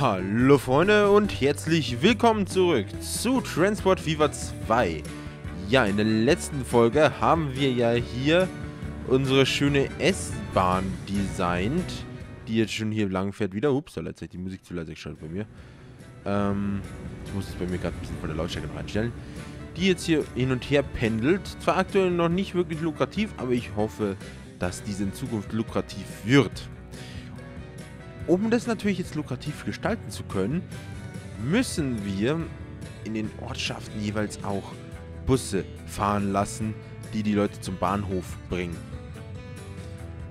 Hallo Freunde und herzlich willkommen zurück zu Transport Fever 2. Ja, in der letzten Folge haben wir ja hier unsere schöne S-Bahn designt, die jetzt schon hier lang fährt wieder. Ups, da letztlich die Musik zu leise geschaltet bei mir. Ähm, ich muss es bei mir gerade ein bisschen von der Lautstärke noch einstellen. Die jetzt hier hin und her pendelt. Zwar aktuell noch nicht wirklich lukrativ, aber ich hoffe, dass diese in Zukunft lukrativ wird. Um das natürlich jetzt lukrativ gestalten zu können, müssen wir in den Ortschaften jeweils auch Busse fahren lassen, die die Leute zum Bahnhof bringen.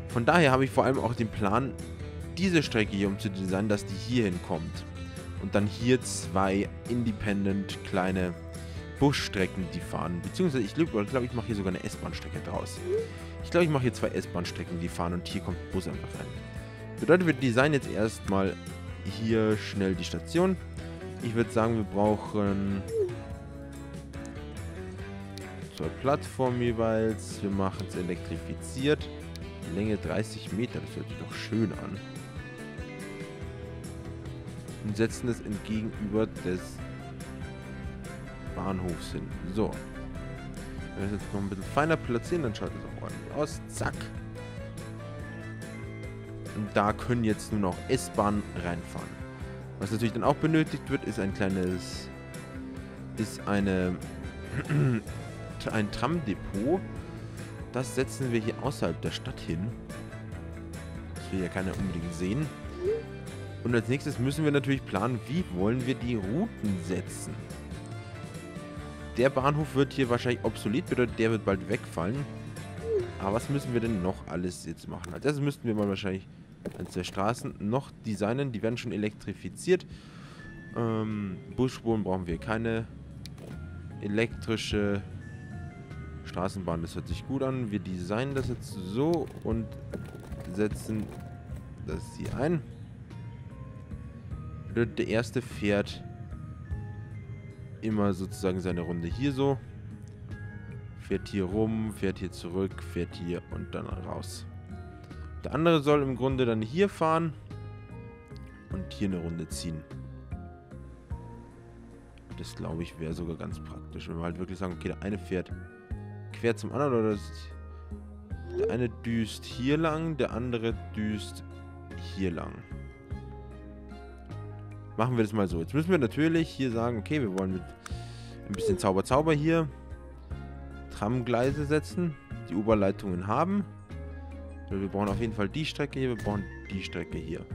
Von daher habe ich vor allem auch den Plan, diese Strecke hier umzudesignen, dass die hier hinkommt. Und dann hier zwei independent kleine Busstrecken, die fahren. Beziehungsweise ich glaube, glaub, ich mache hier sogar eine S-Bahn-Strecke draus. Ich glaube, ich mache hier zwei S-Bahn-Strecken, die fahren und hier kommt Bus einfach rein. Bedeutet, wir designen jetzt erstmal hier schnell die Station. Ich würde sagen, wir brauchen zwei Plattformen jeweils. Wir machen es elektrifiziert. Länge 30 Meter, das hört sich doch schön an. Und setzen es entgegenüber des Bahnhofs hin. So. Wenn wir es jetzt noch ein bisschen feiner platzieren, dann schaut es auch ordentlich aus. Zack. Und da können jetzt nur noch S-Bahnen reinfahren. Was natürlich dann auch benötigt wird, ist ein kleines... ist eine... ein Tramdepot. Das setzen wir hier außerhalb der Stadt hin. Das will ja keiner unbedingt sehen. Und als nächstes müssen wir natürlich planen, wie wollen wir die Routen setzen. Der Bahnhof wird hier wahrscheinlich obsolet, bedeutet, der wird bald wegfallen. Aber was müssen wir denn noch alles jetzt machen? Als erstes müssten wir mal wahrscheinlich eins der Straßen noch designen. Die werden schon elektrifiziert. Ähm, Busspuren brauchen wir keine. Elektrische Straßenbahn, das hört sich gut an. Wir designen das jetzt so und setzen das hier ein. Der erste fährt immer sozusagen seine Runde hier so. Fährt hier rum, fährt hier zurück, fährt hier und dann raus. Der andere soll im Grunde dann hier fahren und hier eine Runde ziehen. Das glaube ich wäre sogar ganz praktisch, wenn wir halt wirklich sagen, okay, der eine fährt quer zum anderen oder der eine düst hier lang, der andere düst hier lang. Machen wir das mal so. Jetzt müssen wir natürlich hier sagen, okay, wir wollen mit ein bisschen Zauber Zauber hier Tramgleise setzen, die Oberleitungen haben. Wir brauchen auf jeden Fall die Strecke hier, wir brauchen die Strecke hier.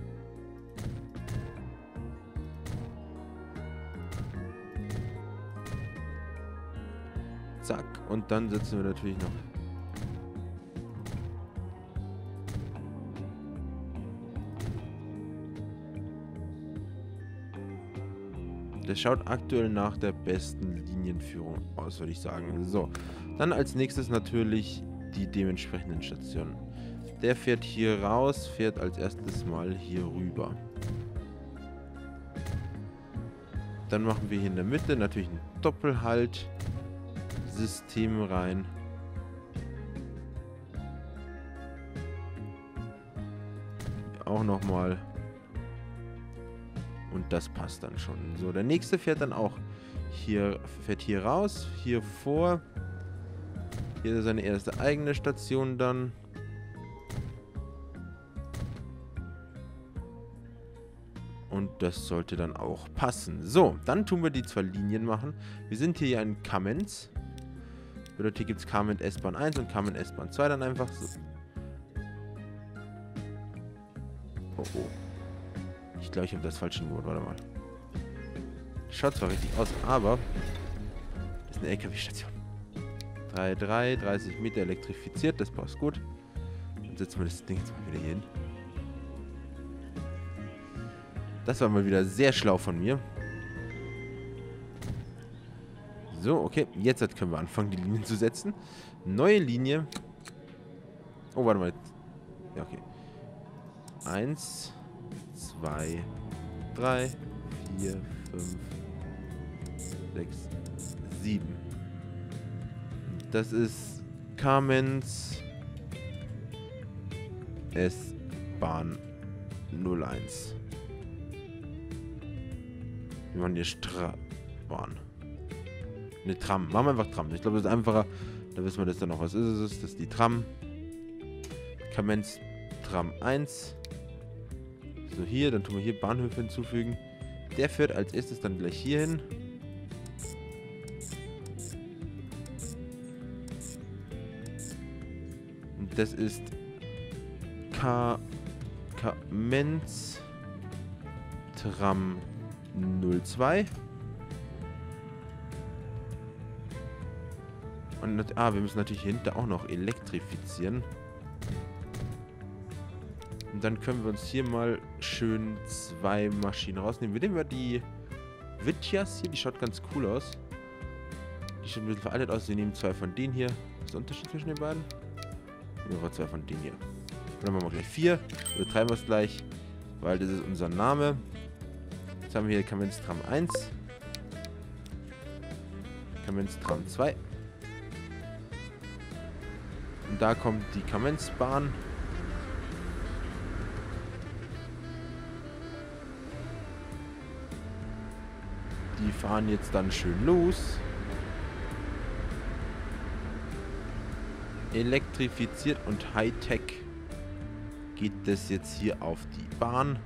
Zack. Und dann setzen wir natürlich noch Das schaut aktuell nach der besten Linienführung aus, würde ich sagen. So, dann als nächstes natürlich die dementsprechenden Stationen. Der fährt hier raus, fährt als erstes mal hier rüber. Dann machen wir hier in der Mitte natürlich ein Doppelhalt-System rein. Auch nochmal. Und das passt dann schon. So, der nächste fährt dann auch hier, fährt hier raus, hier vor. Hier ist seine erste eigene Station dann. Und das sollte dann auch passen. So, dann tun wir die zwei Linien machen. Wir sind hier in Kamenz. Bedeutet, hier gibt es Kamenz S-Bahn 1 und Kamenz S-Bahn 2 dann einfach so. Oh, oh. Ich glaube, ich habe das falsch gemacht. Warte mal. Schaut zwar richtig aus, aber das ist eine LKW-Station. 3,3, 30 Meter elektrifiziert, das passt gut. Dann setzen wir das Ding jetzt mal wieder hier hin. Das war mal wieder sehr schlau von mir. So, okay. Jetzt können wir anfangen, die Linien zu setzen. Neue Linie. Oh, warte mal. Ja, okay. Eins, zwei, drei, vier, fünf, sechs, sieben. Das ist Kamenz S-Bahn 01. Wir machen hier Strabahn. Ne, Tram. Machen wir einfach Tram. Ich glaube, das ist einfacher. Da wissen wir das dann noch. Was ist es? Das ist die Tram. Kamenz Tram 1. So, hier. Dann tun wir hier Bahnhöfe hinzufügen. Der führt als erstes dann gleich hier hin. Und das ist Ka Kamenz Tram 02. Und, ah, wir müssen natürlich hinter auch noch elektrifizieren. Und dann können wir uns hier mal schön zwei Maschinen rausnehmen. Wir nehmen wir die Vitjas hier, die schaut ganz cool aus. Die schaut ein bisschen veraltet aus. Wir nehmen zwei von denen hier. Was ist der Unterschied zwischen den beiden? Nehmen wir zwei von denen hier. Und dann machen wir gleich vier. Übertreiben wir es gleich, weil das ist unser Name. Jetzt haben wir hier Kamenstram 1. Kamenstram 2. Und da kommt die Kamenzbahn. Die fahren jetzt dann schön los. Elektrifiziert und Hightech geht das jetzt hier auf die Bahn.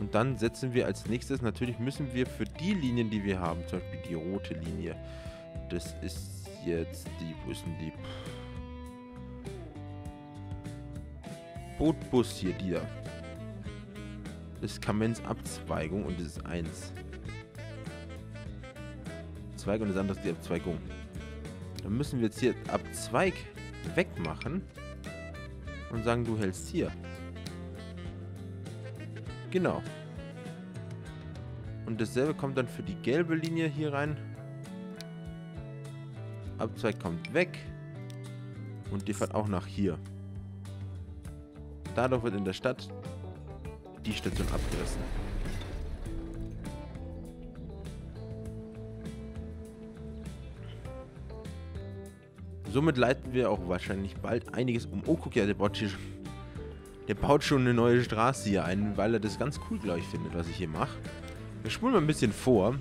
Und dann setzen wir als nächstes, natürlich müssen wir für die Linien, die wir haben, zum Beispiel die rote Linie, das ist jetzt die, wo ist denn die? Bootbus hier, die da. Das ist Kamenz-Abzweigung und das ist 1. Zweig und das andere ist die Abzweigung. Dann müssen wir jetzt hier Abzweig wegmachen und sagen, du hältst hier. Genau. Und dasselbe kommt dann für die gelbe Linie hier rein. Abzweig kommt weg. Und die fährt auch nach hier. Dadurch wird in der Stadt die Station abgerissen. Somit leiten wir auch wahrscheinlich bald einiges um. Oh, guck ja, der baut hier schon, der baut schon eine neue Straße hier ein, weil er das ganz cool, glaube ich, findet, was ich hier mache. Wir spulen mal ein bisschen vor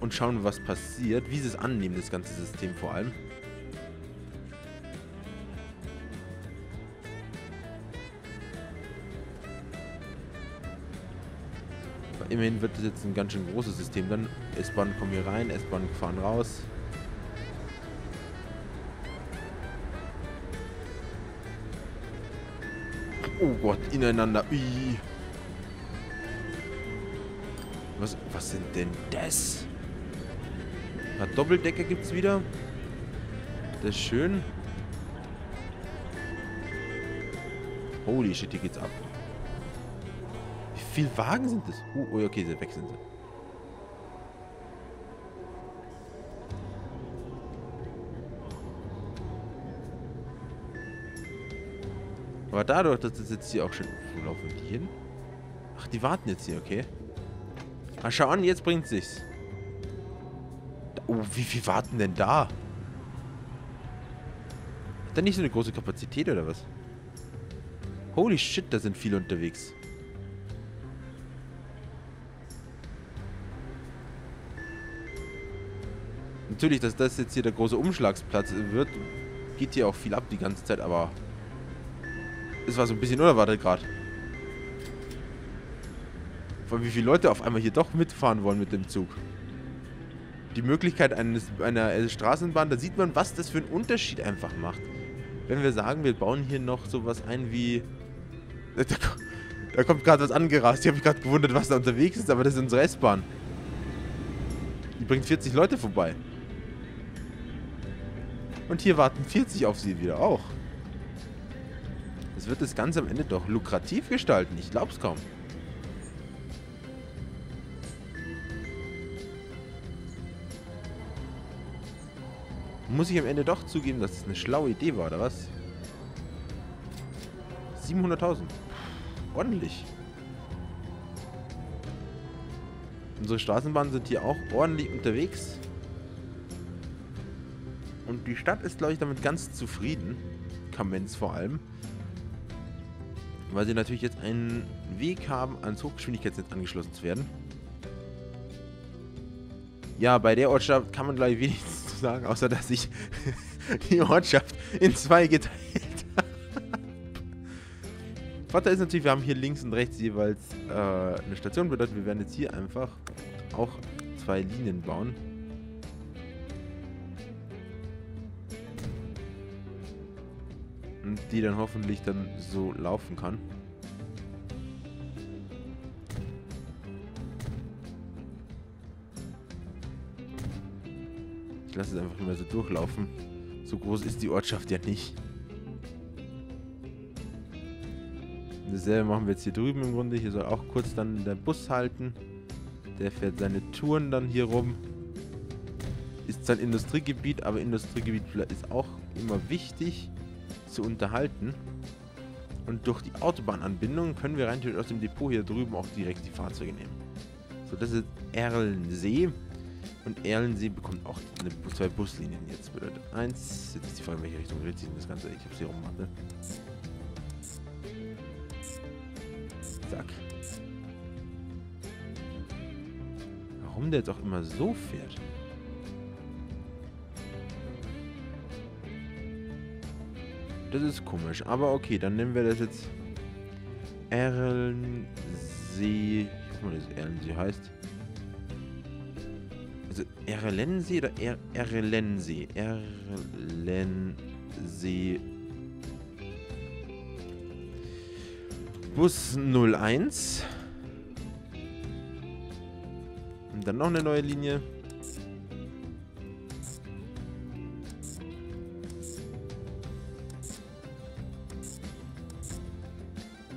und schauen, was passiert, wie sie es annehmen, das ganze System vor allem. Immerhin wird das jetzt ein ganz schön großes System. Dann S-Bahn kommen hier rein, S-Bahn fahren raus. Oh Gott, ineinander. Was, was sind denn das? Na, Doppeldecker gibt's wieder. Das ist schön. Holy shit, hier geht's ab. Wie viele Wagen sind das? Uh, oh, okay, weg sind sie. Aber dadurch, dass das jetzt hier auch schon... Wo laufen die hin? Ach, die warten jetzt hier, okay. Ah, schau an, jetzt bringt sich's. Oh, wie viel warten denn da? Hat der nicht so eine große Kapazität oder was? Holy shit, da sind viele unterwegs. Natürlich, dass das jetzt hier der große Umschlagsplatz wird, geht hier auch viel ab die ganze Zeit, aber es war so ein bisschen unerwartet gerade. Vor wie viele Leute auf einmal hier doch mitfahren wollen mit dem Zug die Möglichkeit eines, einer Straßenbahn, da sieht man, was das für einen Unterschied einfach macht. Wenn wir sagen, wir bauen hier noch sowas ein wie... Da, da kommt gerade was angerast. Ich habe mich gerade gewundert, was da unterwegs ist, aber das ist unsere S-Bahn. Die bringt 40 Leute vorbei. Und hier warten 40 auf sie wieder auch. Das wird das Ganze am Ende doch lukrativ gestalten. Ich glaub's kaum. Muss ich am Ende doch zugeben, dass es eine schlaue Idee war, oder was? 700.000. Ordentlich. Unsere Straßenbahnen sind hier auch ordentlich unterwegs. Und die Stadt ist, glaube ich, damit ganz zufrieden. Kamenz vor allem. Weil sie natürlich jetzt einen Weg haben, ans Hochgeschwindigkeitsnetz angeschlossen zu werden. Ja, bei der Ortschaft kann man gleich wenig zu sagen, außer dass ich die Ortschaft in zwei geteilt habe. Vorteil ist natürlich, wir haben hier links und rechts jeweils äh, eine Station. Bedeutet, wir werden jetzt hier einfach auch zwei Linien bauen. Die dann hoffentlich dann so laufen kann. Ich lasse es einfach immer so durchlaufen. So groß ist die Ortschaft ja nicht. Dasselbe machen wir jetzt hier drüben im Grunde. Hier soll auch kurz dann der Bus halten. Der fährt seine Touren dann hier rum. Ist sein Industriegebiet, aber Industriegebiet ist auch immer wichtig zu unterhalten. Und durch die Autobahnanbindung können wir rein aus dem Depot hier drüben auch direkt die Fahrzeuge nehmen. So, das ist Erlensee. Und Erlensee bekommt auch eine, zwei Buslinien jetzt. Bedeutet eins. Jetzt ist die Frage, in welche Richtung dreht sich das Ganze. Ich hab's hier rumgemacht, ne? Zack. Warum der jetzt auch immer so fährt? Das ist komisch. Aber okay, dann nehmen wir das jetzt Erlensee. Ich weiß nicht, wie das Erlensee heißt. Also Erlensee oder er Erlensee? Erlensee. Bus 01. Und dann noch eine neue Linie.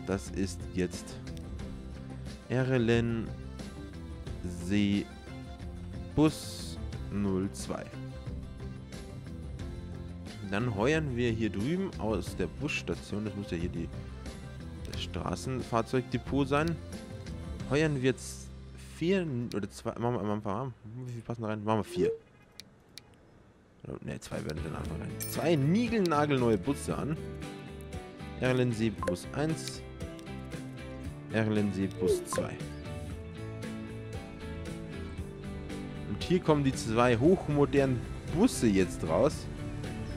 Das ist jetzt Erlen See Bus 02. Dann heuern wir hier drüben aus der Busstation, das muss ja hier die, das Straßenfahrzeugdepot sein, heuern wir jetzt vier oder zwei, machen wir am Anfang, wie viel passen da rein? Machen wir vier. Ne, zwei werden dann einfach rein. Zwei niegelnagelneue Busse an. Erlensee Bus 1, Erlensee Bus 2. Und hier kommen die zwei hochmodernen Busse jetzt raus.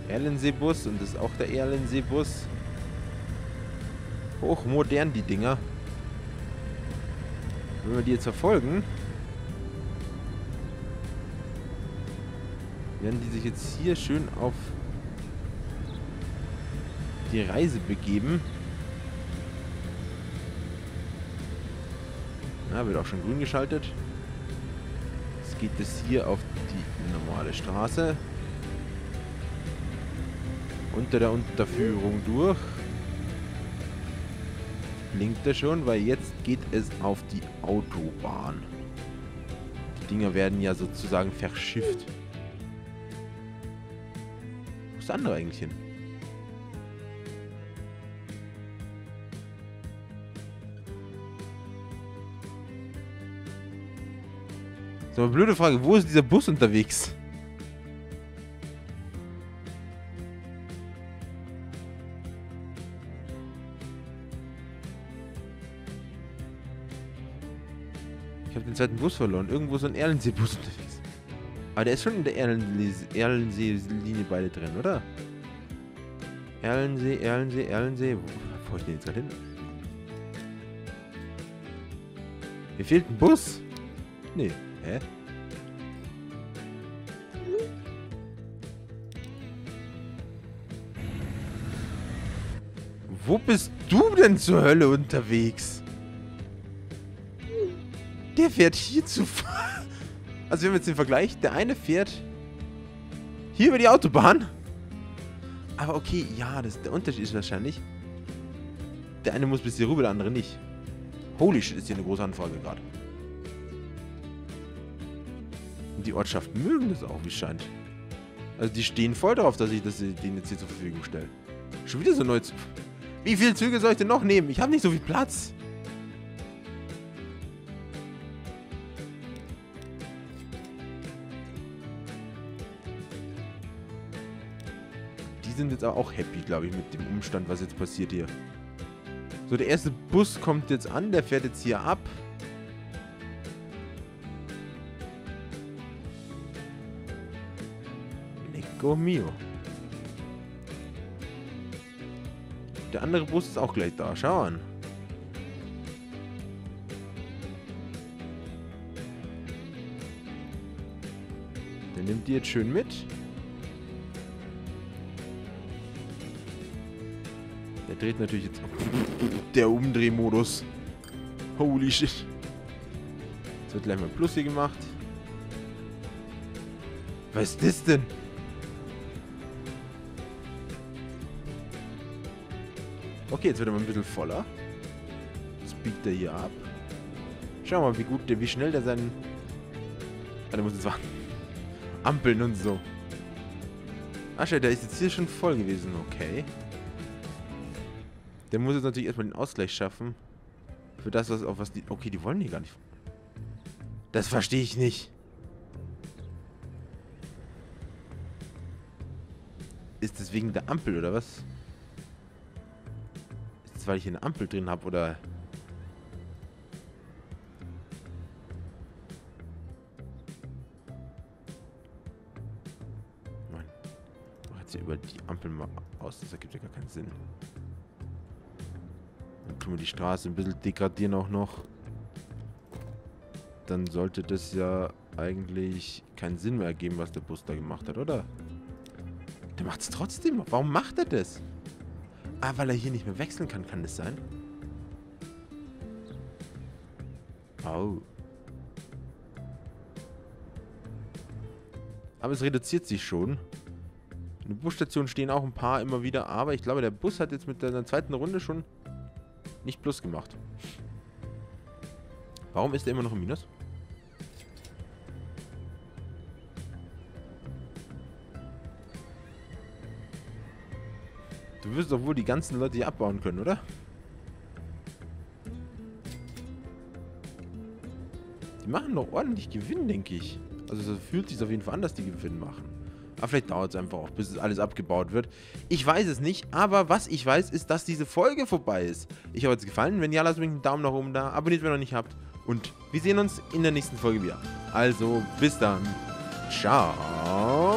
Erlensee Bus und das ist auch der Erlensee Bus. Hochmodern die Dinger. Wenn wir die jetzt verfolgen, werden die sich jetzt hier schön auf die Reise begeben. Ja, wird auch schon grün geschaltet. Jetzt geht es hier auf die normale Straße. Unter der Unterführung durch. Blinkt er schon, weil jetzt geht es auf die Autobahn. Die Dinger werden ja sozusagen verschifft. Wo ist der andere eigentlich hin? So, eine blöde Frage. Wo ist dieser Bus unterwegs? Ich habe den zweiten Bus verloren. Irgendwo ist ein Erlensee-Bus unterwegs. Aber der ist schon in der Erlensee-Linie beide drin, oder? Erlensee, Erlensee, Erlensee. Wo fahre ich denn jetzt gerade hin? Mir fehlt ein Bus. Nee. Hä? Wo bist du denn zur Hölle unterwegs? Der fährt hier zu... Also wir haben jetzt den Vergleich. Der eine fährt hier über die Autobahn. Aber okay, ja, das, der Unterschied ist wahrscheinlich, der eine muss bis hier rüber, der andere nicht. Holy shit, ist hier eine große Anfrage gerade. Die Ortschaften mögen das auch, wie es scheint. Also die stehen voll darauf, dass ich das denen jetzt hier zur Verfügung stelle. Schon wieder so neu zu... Wie viele Züge soll ich denn noch nehmen? Ich habe nicht so viel Platz. Die sind jetzt auch happy, glaube ich, mit dem Umstand, was jetzt passiert hier. So, der erste Bus kommt jetzt an. Der fährt jetzt hier ab. Lecco mio. Der andere Bus ist auch gleich da. Schau an. Der nimmt die jetzt schön mit. Der dreht natürlich jetzt... Der Umdrehmodus. Holy shit. Jetzt wird gleich mal Plus hier gemacht. Was ist das denn? Okay, jetzt wird er mal ein bisschen voller. Jetzt biegt er hier ab. Schauen wir mal, wie gut wie schnell der seinen... Ah, der muss jetzt warten. Ampeln und so. Ach, der ist jetzt hier schon voll gewesen. Okay. Der muss jetzt natürlich erstmal den Ausgleich schaffen. Für das, was auf was die... Okay, die wollen die gar nicht. Das verstehe ich nicht. Ist das wegen der Ampel, oder was? Das, weil ich hier eine Ampel drin habe, oder... Mann. Mach jetzt hier über die Ampel mal aus. Das ergibt ja gar keinen Sinn. Dann tun wir die Straße ein bisschen degradieren auch noch. Dann sollte das ja eigentlich keinen Sinn mehr ergeben, was der Bus da gemacht hat, oder? Der macht es trotzdem. Warum macht er das? Ah, weil er hier nicht mehr wechseln kann, kann das sein? Oh. Aber es reduziert sich schon. In der Busstation stehen auch ein paar immer wieder, aber ich glaube, der Bus hat jetzt mit der zweiten Runde schon nicht plus gemacht. Warum ist er immer noch im Minus? Du wirst doch wohl die ganzen Leute hier abbauen können, oder? Die machen doch ordentlich Gewinn, denke ich. Also so fühlt sich auf jeden Fall an, dass die Gewinn machen. Aber vielleicht dauert es einfach auch, bis es alles abgebaut wird. Ich weiß es nicht, aber was ich weiß, ist, dass diese Folge vorbei ist. Ich hoffe, es gefallen. Wenn ja, lasst mich einen Daumen nach oben da. Abonniert, wenn ihr noch nicht habt. Und wir sehen uns in der nächsten Folge wieder. Also, bis dann. Ciao.